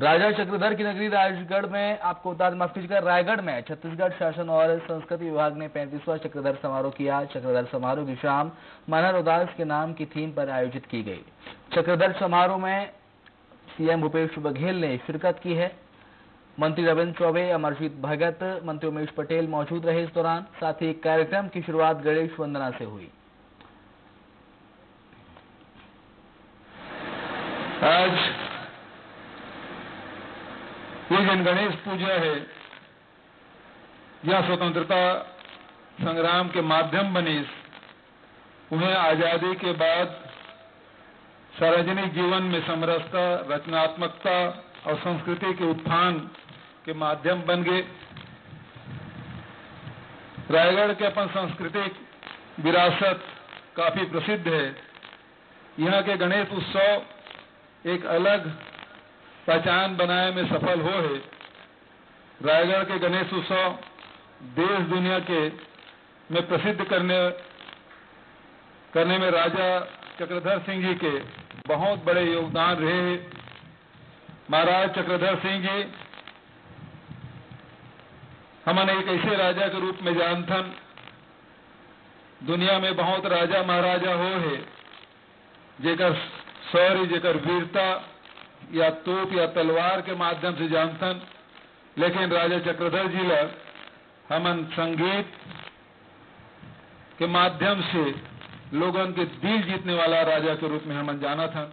राजा चक्रधर की नगरी राजगढ़ में आपको बता दें माफ़ कीजिएगा रायगढ़ में छत्तीसगढ़ शासन और संस्कृति विभाग ने पैंतीसवां चक्रधर समारोह किया। चक्रधर समारोह की शाम मनहर उदास के नाम की थीम पर आयोजित की गई। चक्रधर समारोह में सीएम भूपेश बघेल ने शिरकत की है। मंत्री रविंद्र चौबे, अमरजीत भगत, मंत्री उमेश पटेल मौजूद रहे इस दौरान। साथ ही कार्यक्रम की शुरुआत गणेश वंदना से हुई। आज ये जन गणेश पूजा है। या स्वतंत्रता संग्राम के माध्यम बने। उन्हें आज़ादी के बाद सार्वजनिक जीवन में समरसता, रचनात्मकता और संस्कृति के उत्थान के माध्यम बन गए। रायगढ़ के अपन सांस्कृतिक विरासत काफ़ी प्रसिद्ध है। यहाँ के गणेश उत्सव एक अलग पहचान बनाने में सफल हो है। रायगढ़ के गणेश उत्सव देश दुनिया के में प्रसिद्ध करने करने में राजा चक्रधर सिंह जी के बहुत बड़े योगदान रहे महाराज चक्रधर सिंह जी, हमने एक ऐसे राजा के रूप में जानथन। दुनिया में बहुत राजा महाराजा हो है। जेकर शौर्य, जेकर वीरता या तोप या तलवार के माध्यम से जानसन लेकिन राजा चक्रधर जी लग हमन संगीत के माध्यम से लोगों के दिल जीतने वाला राजा के रूप में हमन जाना था